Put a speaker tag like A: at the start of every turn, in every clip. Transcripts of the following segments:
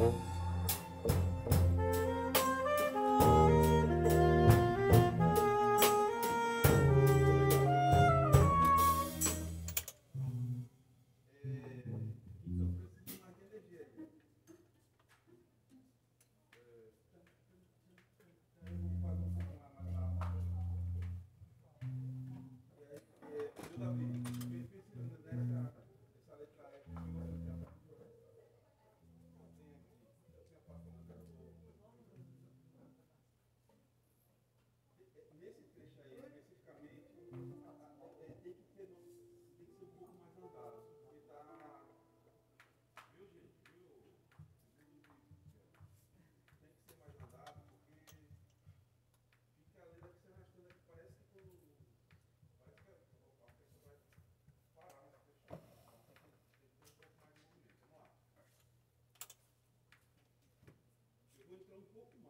A: Essa pouco mais.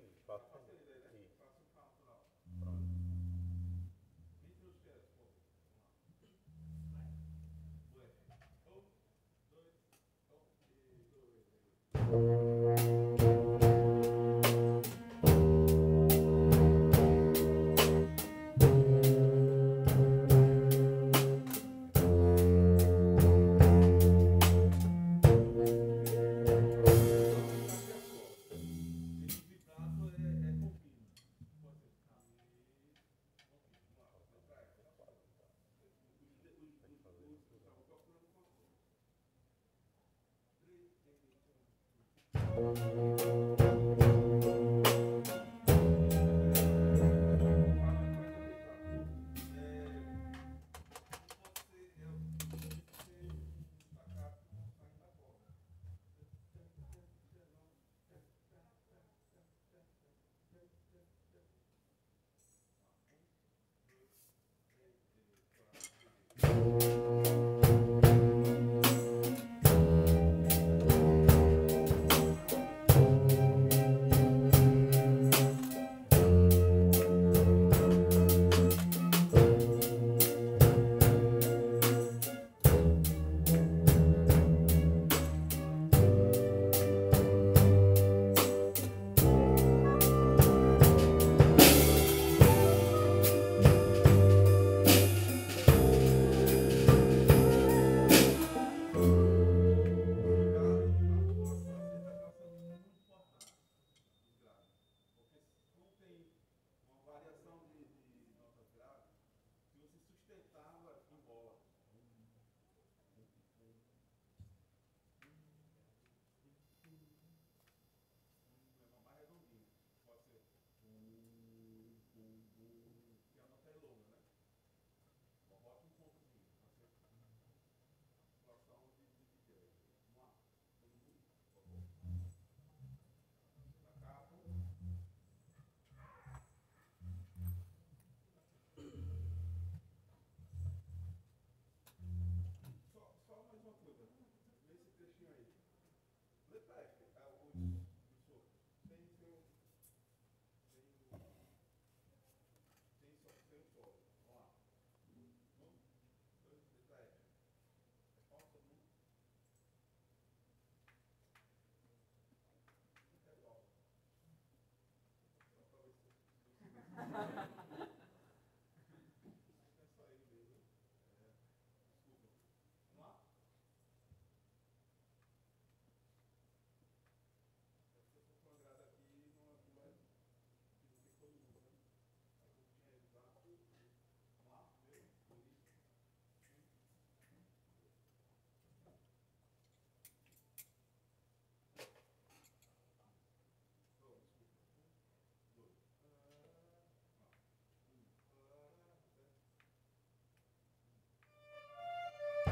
A: sustenido.
B: Thank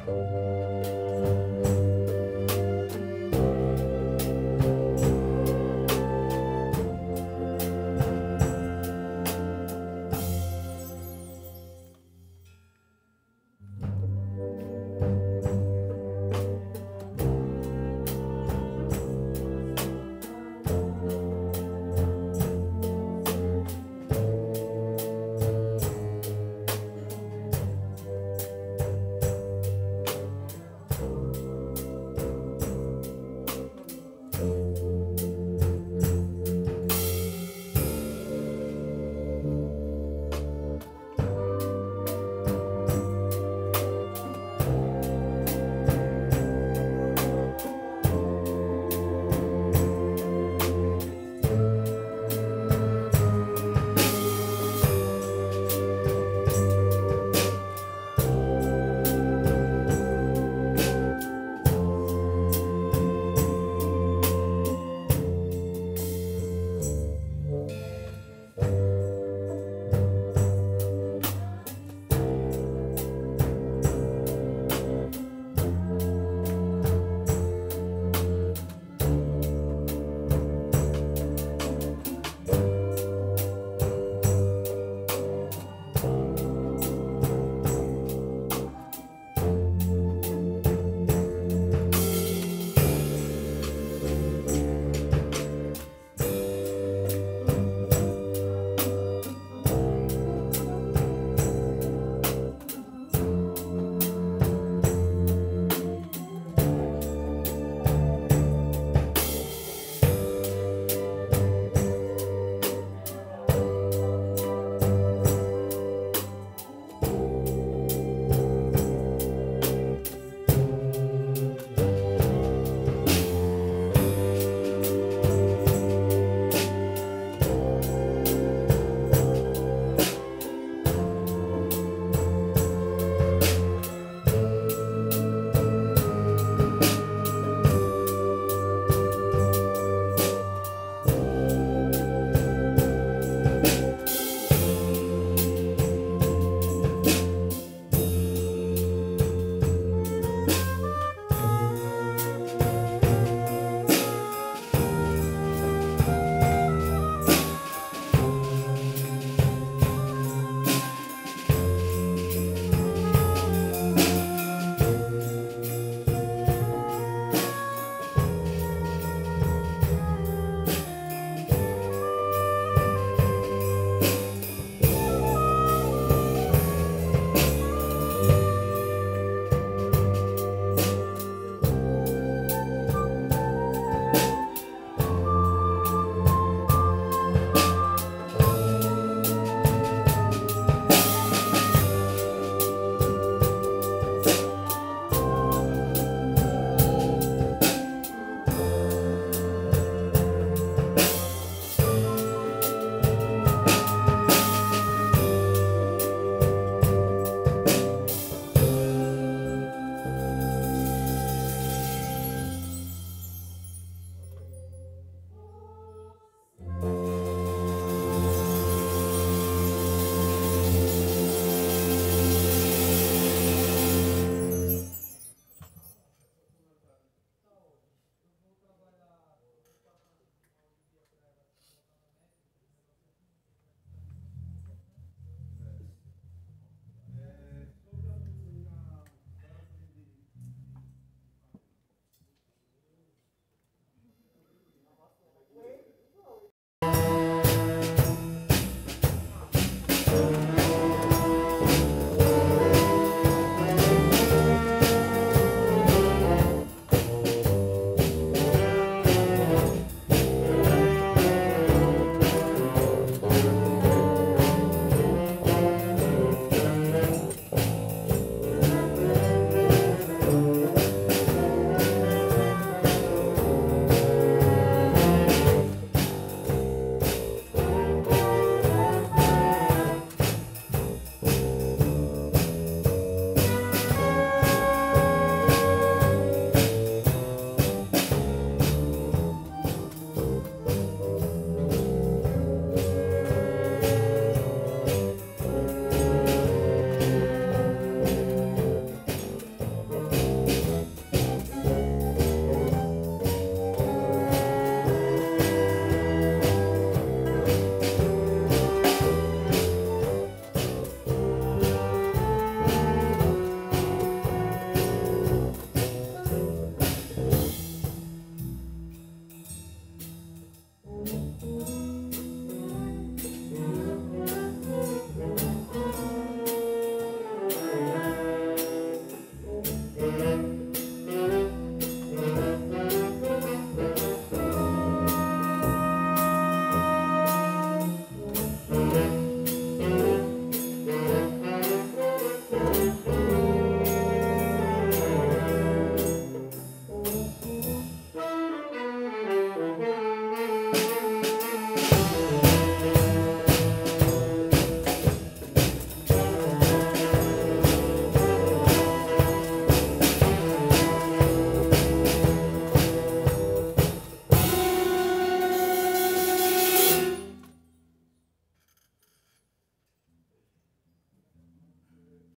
B: Bye.